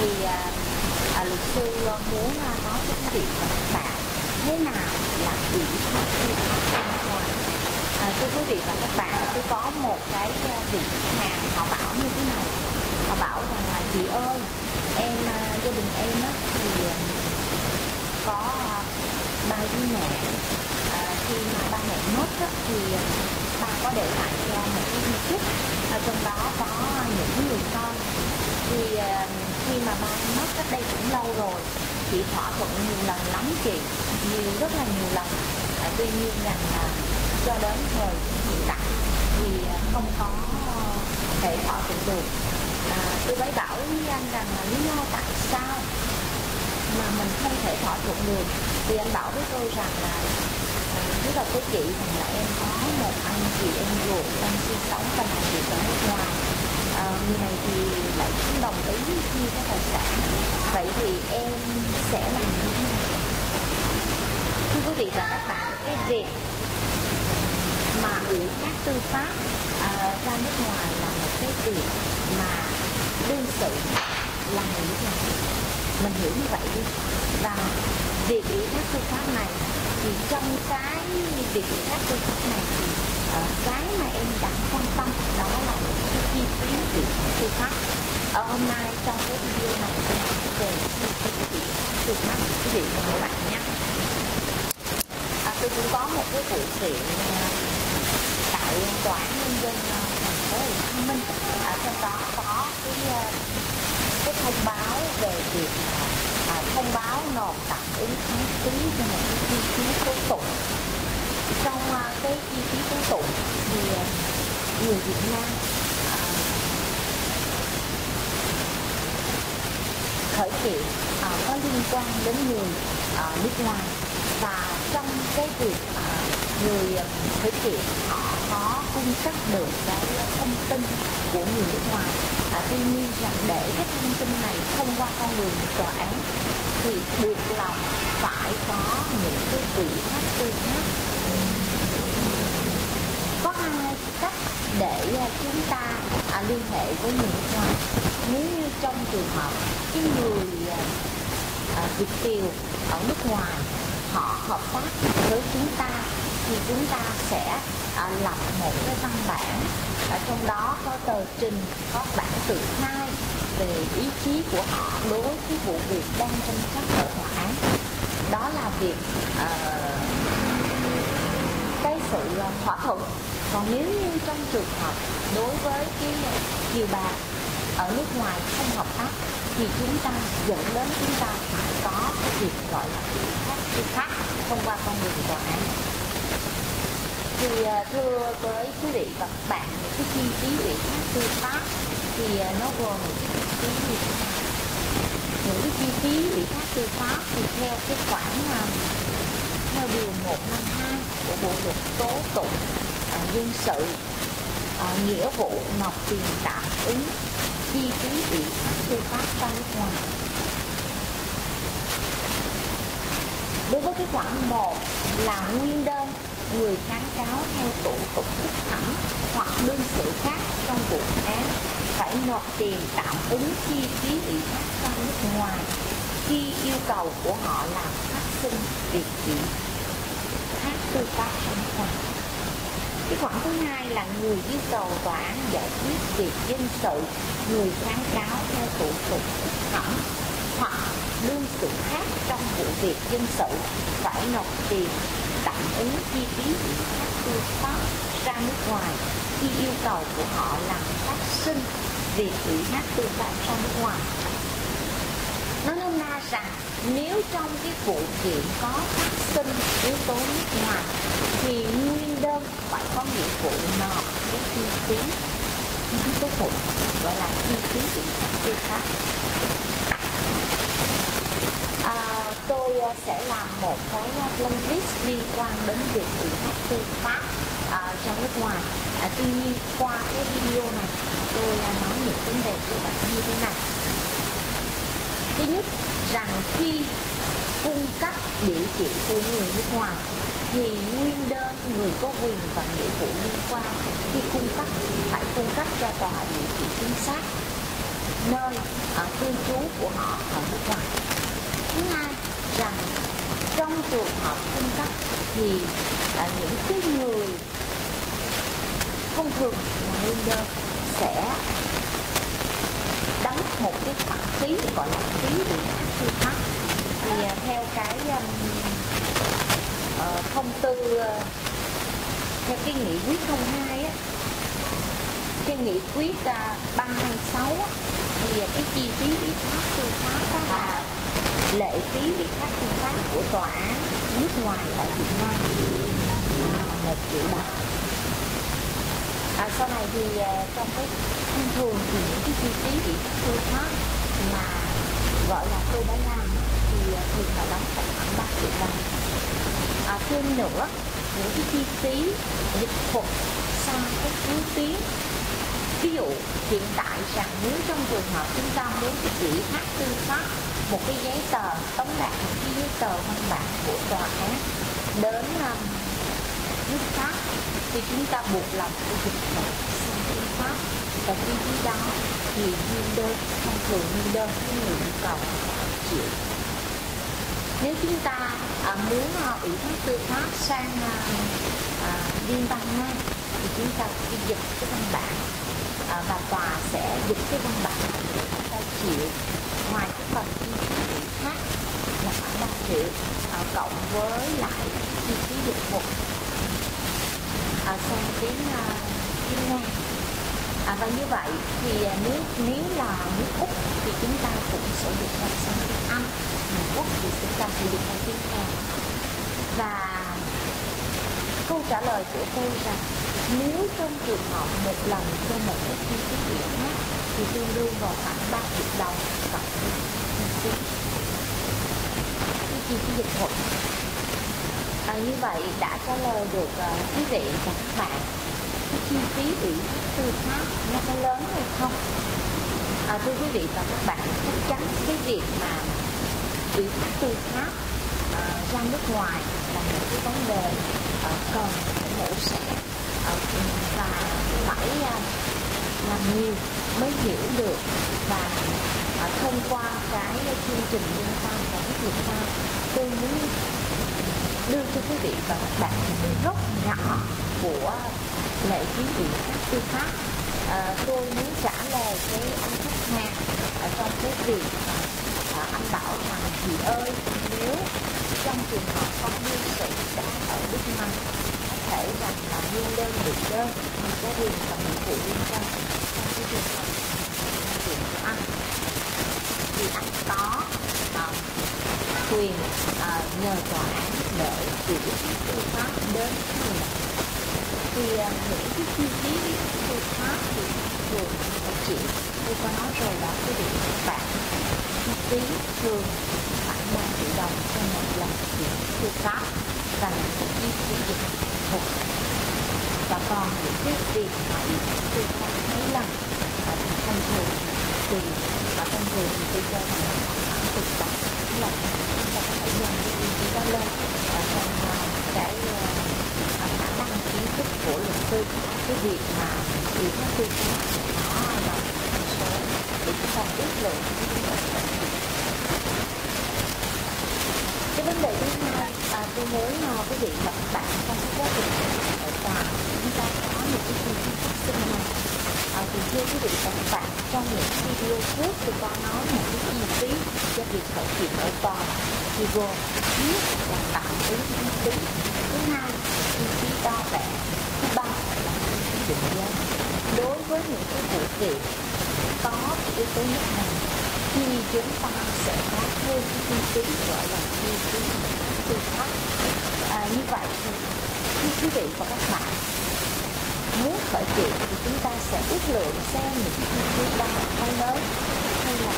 thì à, à, luật sư à, muốn à, nói với quý vị và các bạn thế nào là ủy thác tư pháp bên ngoài. À, thưa quý vị và các bạn tôi có một cái vị khách hàng họ bảo như thế này. Họ bảo rằng là chị ơi em à, gia đình em á thì à, có à, ba đứa mẹ à, khi mà ba mẹ mất á, thì à, ba có để lại cho một cái di chúc trong đó có những người con. Thì à, khi mà ba em mất cách đây cũng lâu rồi chị thỏa thuận nhiều lần lắm chị nhiều rất là nhiều lần. À, tuy nhiên rằng là cho đến thời hiện tại thì à, không có ờ, thể thỏa thuận được. À, tôi mới bảo với anh rằng là lý do tại sao mà mình không thể thỏa thuận được thì anh bảo với tôi rằng là à, tức là với chị rằng là em có một anh chị em ruột đang sinh sống và làm việc ở nước ngoài. Ờ, à, người này thì lại không đồng ý chia cái tài sản vậy thì em sẽ làm như thế nào? Thưa quý vị và các bạn cái việc mà ủy thác tư pháp à, ra nước ngoài là một cái việc mà đương sự là người nước mình hiểu như vậy đi. Và việc ủy thác tư pháp này thì trong cái việc ủy thác tư pháp này thì uh, cái mà em đã quan tâm đó là những trị chi pháp ở hôm nay trong cái video này tôi nói về chi phí ủy thác pháp quý vị và các bạn nhé à, tôi cũng có một cái vụ kiện tại tòa án nhân dân thành phố Hồ Chí Minh ở trong đó có cái cái thông báo về việc à, thông báo nộp tạm ứng tháng phí cho một cái chi phí tố tụng trong à, cái chi phí tố tụng thì à, người Việt Nam à, khởi kiện à, có liên quan đến người à, nước ngoài. Và trong cái việc à, người à, khởi kiện họ có cung cấp được cái thông tin của người nước ngoài. À, tuy nhiên rằng để cái thông tin này thông qua con đường tòa án thì buộc lòng phải có những cái vị pháp tư pháp có hai cách để à, chúng ta à, liên hệ với người nước ngoài nếu như trong trường hợp cái người à, à, Việt kiều ở nước ngoài họ hợp tác với chúng ta thì chúng ta sẽ à, lập một cái văn bản ở trong đó có tờ trình có bản tự khai về ý chí của họ đối với cái vụ việc đang tranh chấp ở tòa án. Đó là việc à, cái sự thỏa thuận. Còn nếu như trong trường hợp đối với cái à, kiều bà ở nước ngoài không hợp tác thì chúng ta dẫn đến chúng ta phải có cái việc gọi là ủy thác tư thông qua con đường tòa án. Thì à, thưa với quý vị và các bạn cái chi phí ủy khác tư pháp thì à, nó gồm những chi phí như thế nào? Những cái chi phí ủy khác tư pháp thì theo cái khoản à, theo điều 152 của bộ luật tố tụng dân sự nghĩa vụ nộp tiền tạm ứng chi phí ủy thác tư pháp ra nước ngoài đối với cái khoản một là nguyên đơn, người kháng cáo theo thủ tục phúc thẩm hoặc đương sự khác trong vụ án phải nộp tiền tạm ứng chi phí ủy thác sang nước ngoài khi yêu cầu của họ làm phát sinh việc ủy thác tư pháp sang nước ngoài cái khoản thứ hai là người yêu cầu tòa án giải quyết việc dân sự, người kháng cáo theo thủ tục phúc thẩm hoặc đương sự khác trong vụ việc dân sự phải nộp tiền tạm ứng chi phí ủy tư pháp ra nước ngoài. Khi yêu cầu của họ làm phát sinh việc ủy thác tư pháp ra nước ngoài. Nói nôm na rằng nếu trong cái vụ kiện có phát sinh yếu tố nước ngoài thì phải có nghĩa vụ nộp cái chi phí chi phí tố tụng gọi là chi phí bị kê tư pháp. À, tôi ờ, sẽ làm một cái ờ, playlist liên quan đến việc ủy thác tư pháp à, trong nước ngoài. À, tuy nhiên qua cái video này tôi nói những vấn đề của bản như thế này. Thứ nhất rằng khi cung cấp địa chỉ của người nước ngoài thì nguyên đơn người có quyền và nghĩa vụ liên quan khi cung cấp phải cung cấp cho tòa địa chỉ chính xác nơi ở cư trú của họ ở nước ngoài. Thứ hai rằng trong trường hợp cung cấp thì à, những cái người thông thường là nguyên đơn sẽ đóng một cái khoản phí gọi là phí ủy thác tư pháp thì à, theo cái um, uh, thông tư uh, theo cái nghị quyết 02 á cái nghị quyết ờ, uh, 326 á, thì cái chi phí ủy thác tư pháp đó là lệ phí ủy thác tư pháp của tòa án nước ngoài tại Việt Nam. Là một triệu đồng. À, sau này thì uh, trong cái thông thường thì những cái chi phí ủy thác tư pháp mà gọi là tôi đã làm thì thường là đóng khoảng ba triệu đồng thêm nữa. Những cái chi phí dịch thuật sang các thứ tiếng ví dụ hiện tại rằng nếu trong trường hợp chúng ta muốn chỉ thác tư pháp một cái giấy tờ tống đạt một cái giấy tờ văn bản của tòa án đến um, nước pháp thì chúng ta buộc lòng phải dịch thuật sang tư pháp. Và chi phí đó thì nguyên đơn thông thường nguyên đơn cái người yêu cầu chịu nếu chúng ta à, muốn à, ủy thác tư pháp sang à, à, liên bang nga thì chúng ta phải dịch cái văn bản. À, và tòa sẽ dịch cái văn bản để chúng ta chịu ngoài cái phần chi phí ủy thác là khoảng ba triệu à, cộng với lại chi phí dịch vụ à, sang tiếng tiếng nga à, và như vậy thì à, nếu nếu là nước úc thì chúng ta cũng sẽ dụng ra sang tiếng anh nước úc thì chúng ta sử dụng sang tiếng anh và câu trả lời của tôi rằng nếu trong trường hợp một lần cho một cái chi phí ủy khác thì tương đương vào khoảng ba triệu đồng cộng với cái chi phí dịch vụ. À, như vậy đã trả lời được uh, quý vị và các bạn cái chi phí ủy thác tư pháp nó có lớn hay không? À, thưa quý vị và các bạn chắc chắn cái việc mà ủy thác tư pháp uh, ra nước ngoài là một cái vấn đề uh, cần phải mổ xẻ uh, và phải uh, làm nhiều mới hiểu được và uh, thông qua cái chương trình liên quan và cái Việt Nam tôi muốn đưa cho quý vị và các bạn một cái góc nhỏ của lệ phí ủy các tư pháp. À, tôi muốn trả lời cái anh khách hàng ở trong cái việc à, anh bảo rằng chị ơi nếu trong trường hợp con nhân sự đang ở nước ngoài có thể rằng là nguyên đơn bị đơn thì có quyền và nghĩa vụ liên quan trong cái trường hợp chuyện của anh thì anh có quyền à, nhờ tòa án để chịu tư pháp đến người thì à, những cái chi phí tư pháp thì thường phải chịu tôi có nói rồi đó quý vị các bạn chi phí thường khoảng một triệu đồng cho một lần chuyển tư pháp và những chi phí dịch vụ và còn những cái việc mà tư pháp mấy lần à, thông thường thì mà thông thường thì tôi cho rằng khoảng từ bảy lần chúng ta có thể dùng cái vị trí đó lên ở trong cái uh, khả năng kiến thức của luật sư cái việc mà bị các tư pháp nó là số để chúng ta biết lượng cái vấn đề thứ hai à, tôi muốn uh, quý vị và bạn trong cái quá trình ở tòa chúng ta có những cái chi phí phát sinh này à, thì thưa quý vị và các bạn trong những video trước tôi có nói một cái chi phí cho việc khởi kiện ở tòa thì gồm thứ nhất là tạm ứng chi phí thứ hai chi phí đo vẽ thứ ba là chi phí định giá. Đối với những cái vụ việc có yếu tố nhất này thì chúng ta sẽ có thêm cái chi phí gọi là chi phí tư pháp à, như vậy thì quý vị và các bạn khởi kiện thì chúng ta sẽ ước lượng xem những chi phí đang là không lớn hay là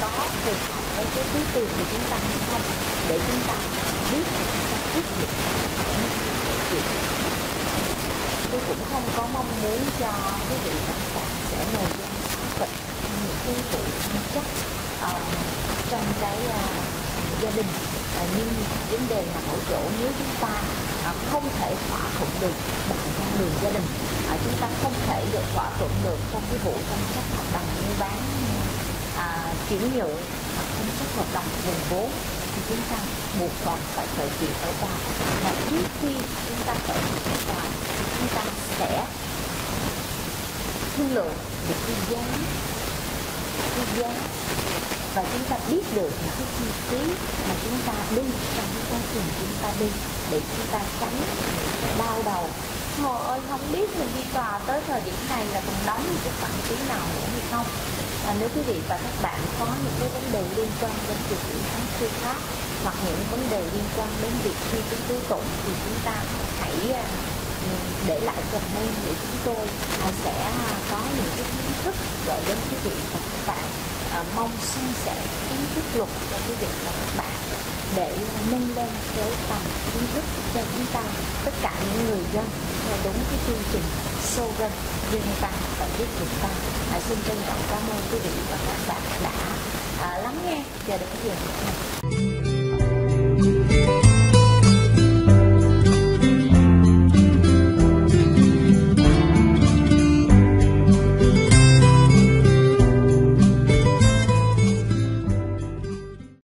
có phù hợp với cái túi tiền của chúng ta hay không? Để chúng ta biết chúng ta quyết định chuyện tôi cũng không có mong muốn cho quý vị các bạn sẽ ngồi gian phật, những cái vụ tranh chấp uh, trong cái uh, gia đình. Uh, nhưng vấn đề là ở chỗ nếu chúng ta À, không thể thỏa thuận được bằng con đường gia đình. À, chúng ta không thể được thỏa thuận được trong cái vụ tranh chấp hợp đồng mua bán à, chuyển nhượng hoặc tranh chấp hợp đồng nguồn vốn. Thì chúng ta buộc còn phải khởi kiện ở tòa. Và trước khi chúng ta khởi kiện ở tòa chúng ta sẽ thương lượng về cái giá. Cái giá và chúng ta biết được những cái chi phí mà chúng ta đi trong cái quá trình chúng ta đi để chúng ta tránh đau đầu. Trời ơi không biết mình đi tòa tới thời điểm này là còn đóng được cái khoản phí nào nữa hay không? À, nếu quý vị và các bạn có những cái vấn đề liên quan đến việc ủy thắng sư pháp hoặc những vấn đề liên quan đến việc thi chứng tố tụng thì chúng ta hãy à, để lại comment để chúng tôi sẽ à, có những cái kiến thức gửi đến quý vị và các bạn à, mong san sẻ kiến thức luật cho quý vị và các bạn để nâng lên cái tầm kiến thức cho chúng ta tất cả những người dân theo đúng cái chương trình sâu gần dân ta và biết chúng ta. À, xin trân trọng cảm ơn quý vị và các bạn đã à, lắng nghe chờ đợi giờ